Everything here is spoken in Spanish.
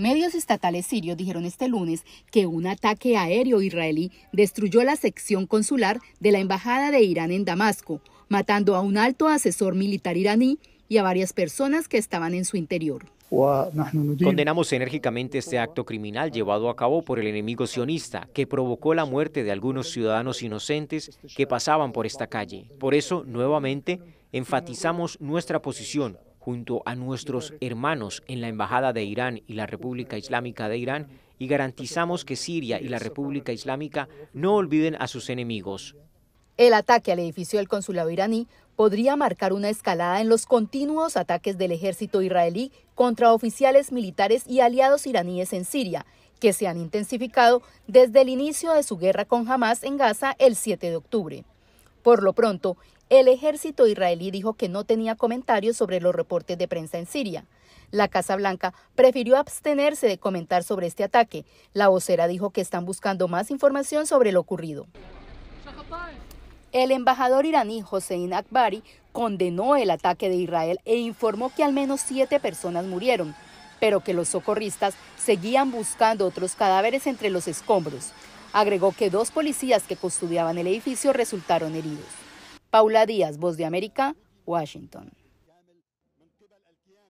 Medios estatales sirios dijeron este lunes que un ataque aéreo israelí destruyó la sección consular de la Embajada de Irán en Damasco, matando a un alto asesor militar iraní y a varias personas que estaban en su interior. Condenamos enérgicamente este acto criminal llevado a cabo por el enemigo sionista que provocó la muerte de algunos ciudadanos inocentes que pasaban por esta calle. Por eso, nuevamente, enfatizamos nuestra posición junto a nuestros hermanos en la Embajada de Irán y la República Islámica de Irán y garantizamos que Siria y la República Islámica no olviden a sus enemigos. El ataque al edificio del consulado iraní podría marcar una escalada en los continuos ataques del ejército israelí contra oficiales militares y aliados iraníes en Siria, que se han intensificado desde el inicio de su guerra con Hamas en Gaza el 7 de octubre. Por lo pronto, el ejército israelí dijo que no tenía comentarios sobre los reportes de prensa en Siria. La Casa Blanca prefirió abstenerse de comentar sobre este ataque. La vocera dijo que están buscando más información sobre lo ocurrido. El embajador iraní Hossein Akbari condenó el ataque de Israel e informó que al menos siete personas murieron, pero que los socorristas seguían buscando otros cadáveres entre los escombros. Agregó que dos policías que custodiaban el edificio resultaron heridos. Paula Díaz, Voz de América, Washington.